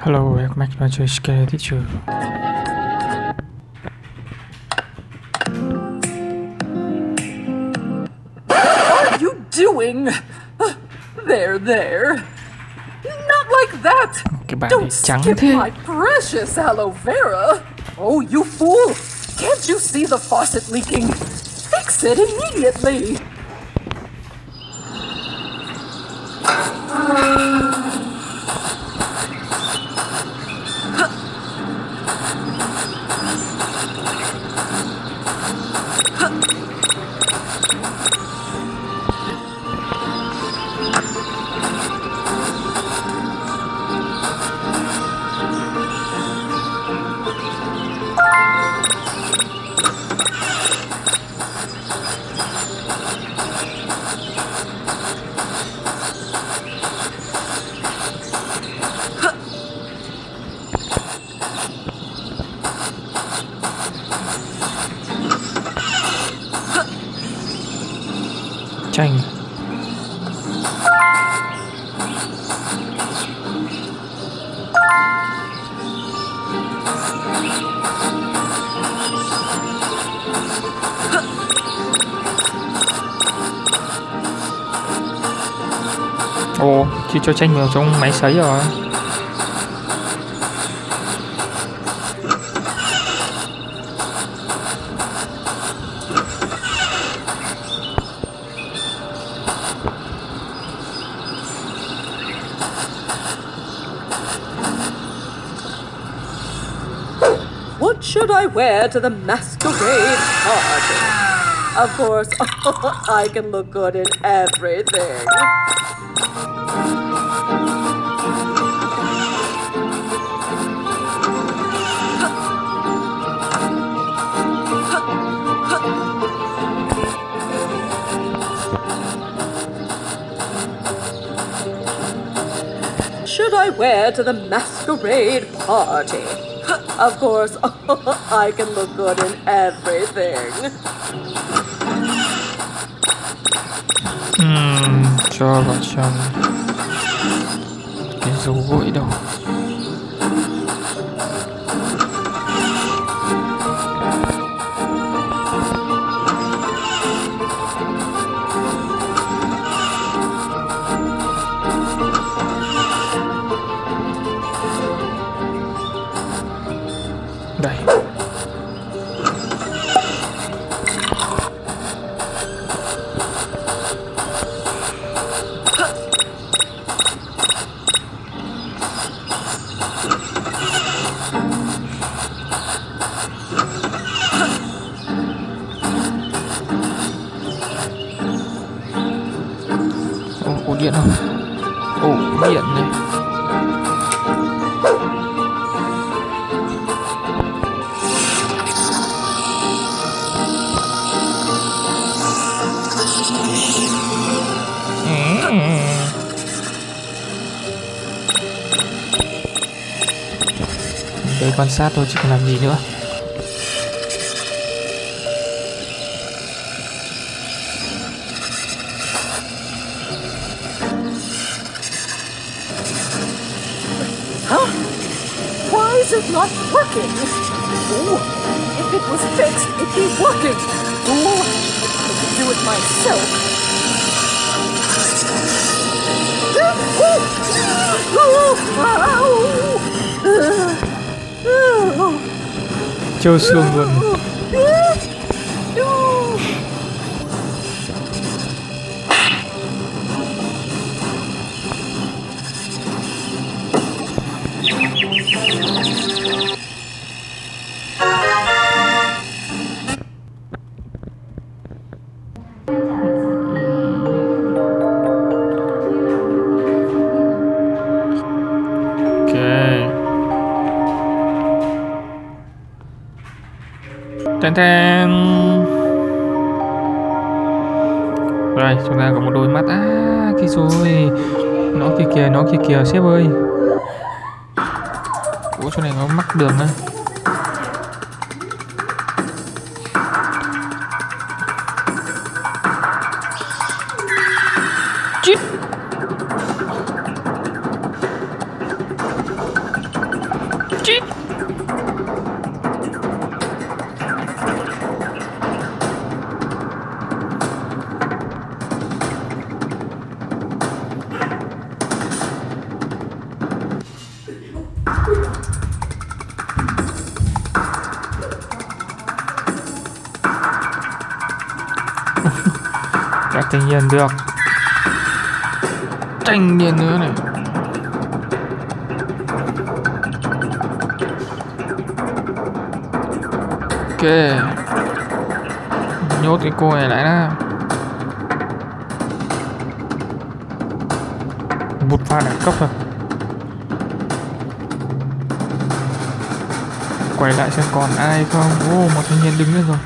Hello, welcome back to my chơi Scary Teacher. What are you doing? There, there. Not like that. Don't skip my precious aloe vera. Oh, you fool! Can't you see the faucet leaking? Fix it immediately. Ồ, chị cho chanh vào trong máy sấy rồi. What should I wear to the masquerade party? Of course, I can look good in everything. I wear to the masquerade party? Of course, I can look good in everything. Ừm, cho cái đâu. Đây quan sát thôi not working? Oh, if it was fixed, it'd be working. Oh, I could do it myself. 就是我们。Tên Rồi, chúng ta có một đôi mắt. À kia rồi. Nó kia kìa, nó kia kìa, sếp ơi. Ủa, chỗ này nó mắc đường á. à. Nhiên được. Tranh nhiên nữa này. Ok. Nhốt cái cô này lại đã. Bụt pha đẳng cấp rồi. Quay lại xem còn ai không. Ô, một thanh niên đứng lên rồi.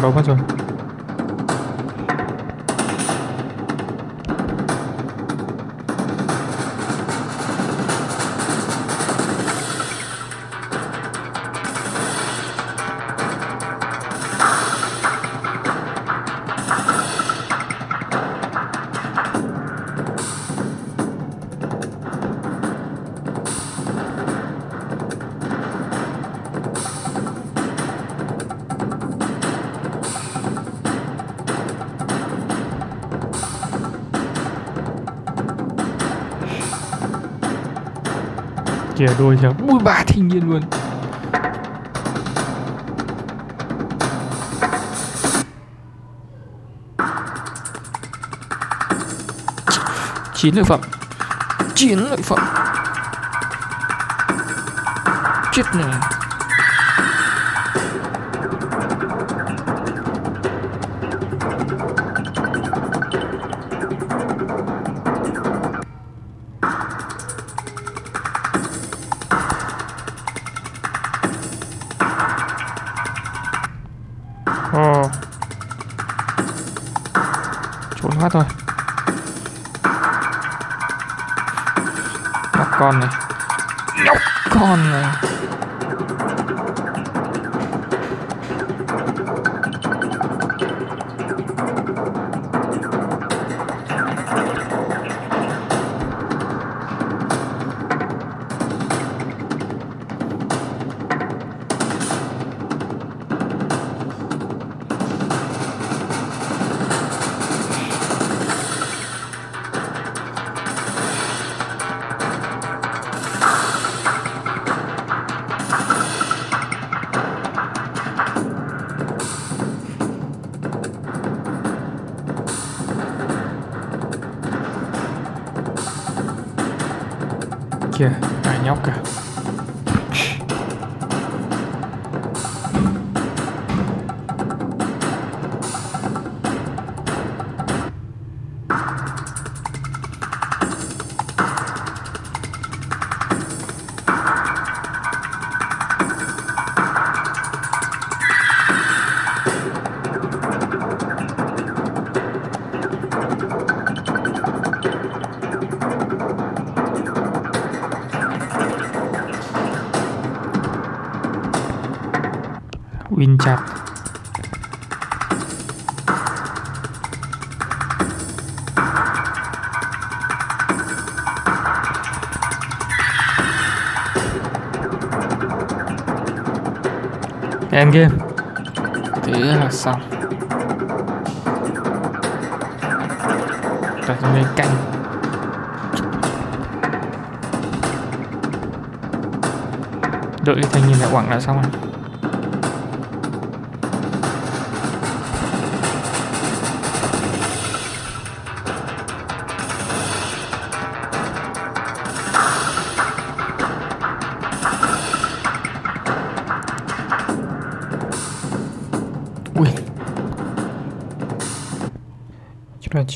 뭐라고 하죠. Kìa đôi kìa. Ui ba thanh niên luôn. Chín lợi phẩm. Chín lợi phẩm. Chết này thoát rồi Nhóc con này. Nhóc. Con này Win chặt End game Thế là xong. Đặt lên canh Đợi thanh niên lại quẳng là xong rồi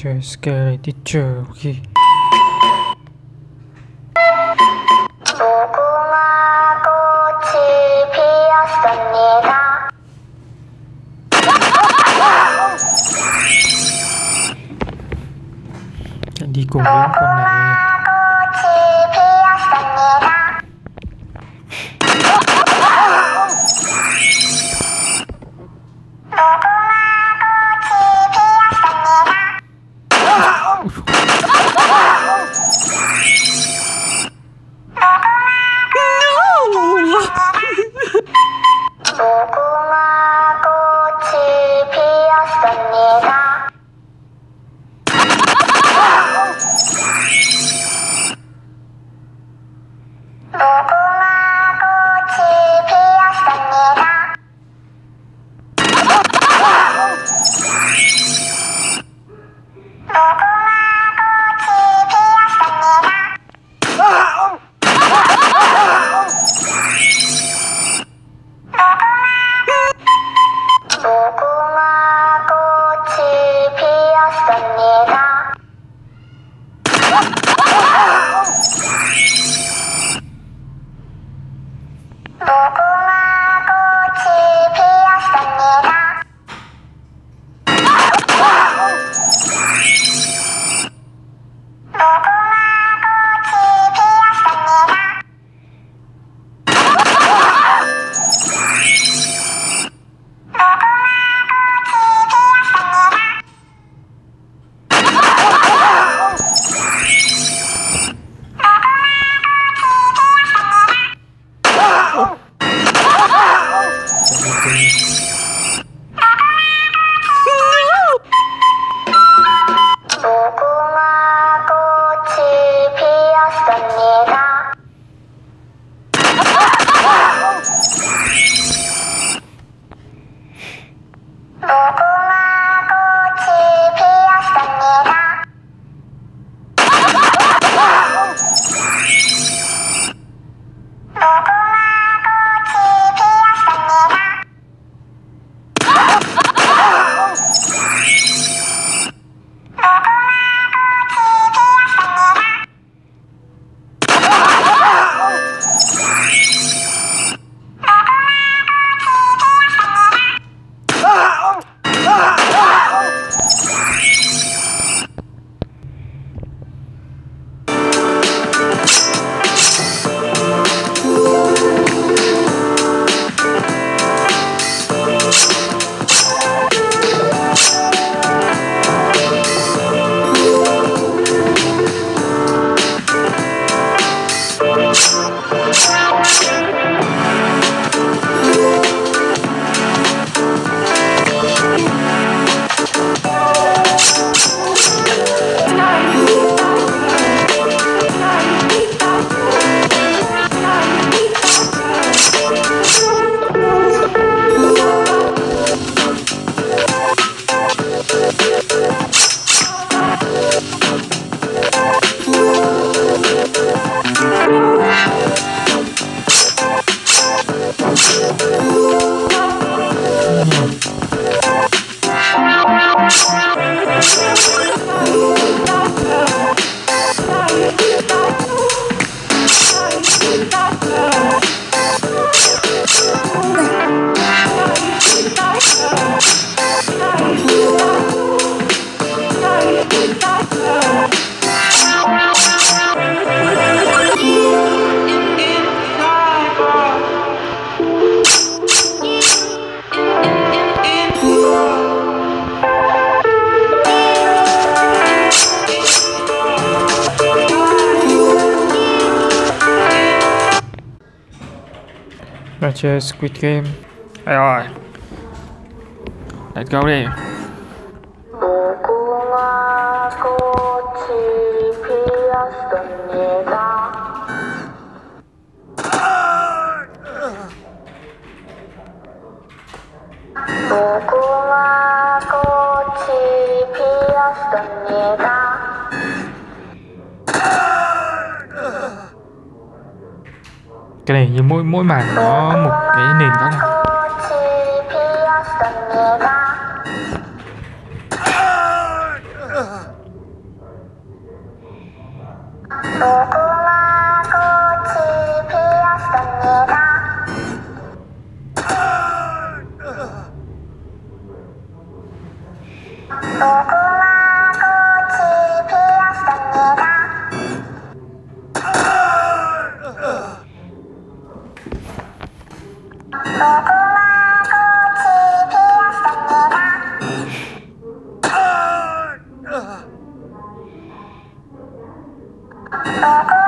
Chơi Scary Teacher khi Such as Squid Game. Alright. Let's go there. cái này như mỗi mỗi mảng có một cái nền đó này Oh Uh-oh.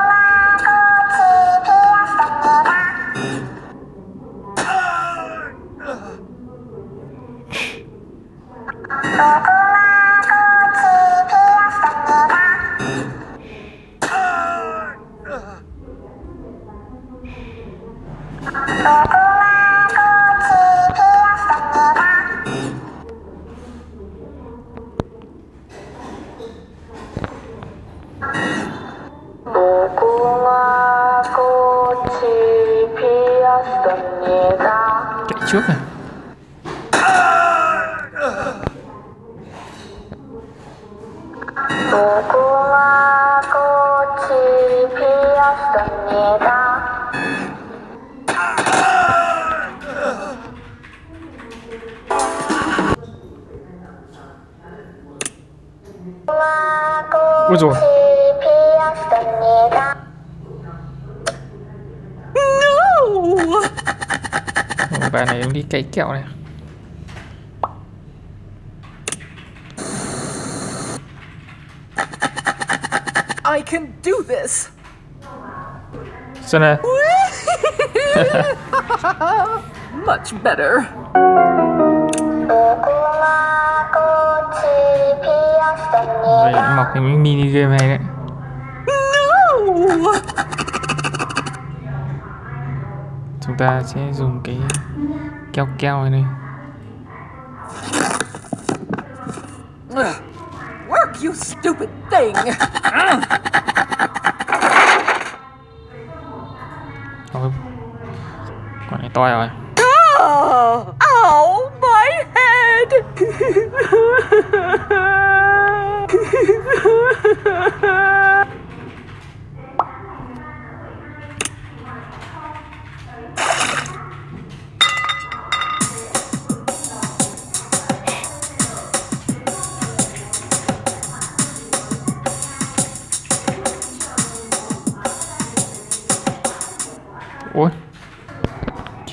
đi cày kẹo này I can do this. So now. Much better. Vậy mọc cái mini game này đấy. chúng ta sẽ dùng cái keo keo này, này. Work, you stupid thing. Còn này to rồi.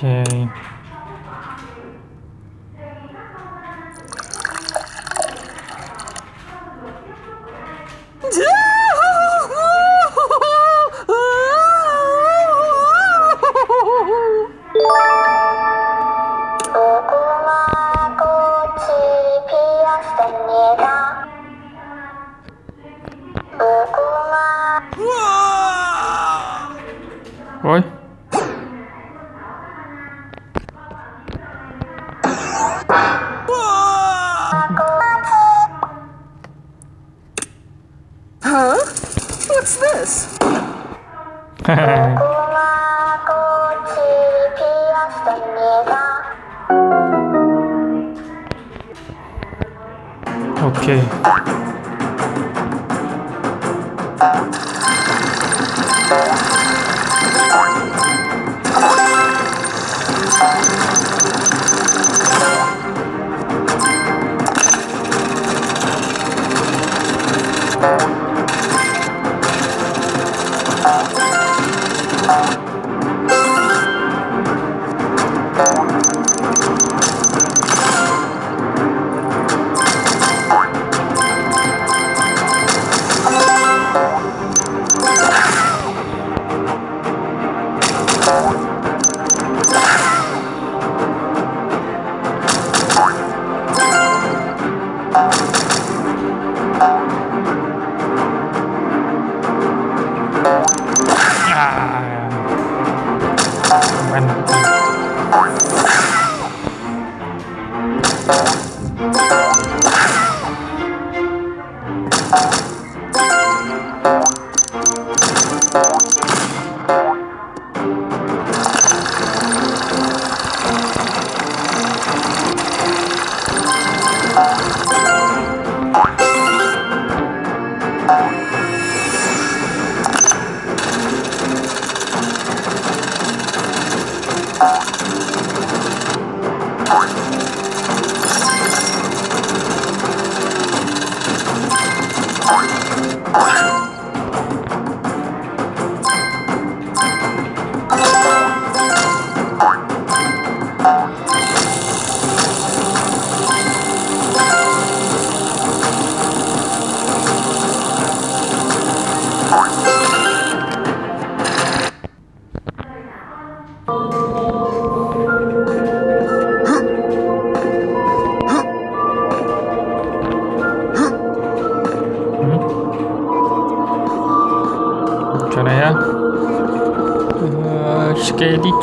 오케이. Oi?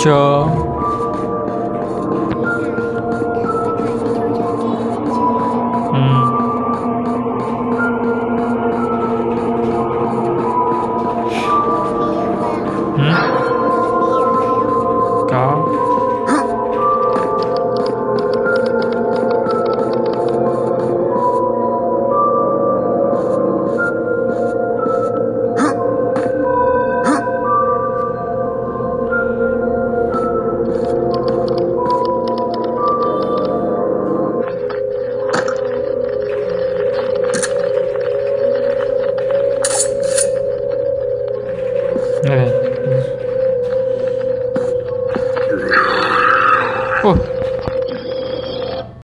Skeletor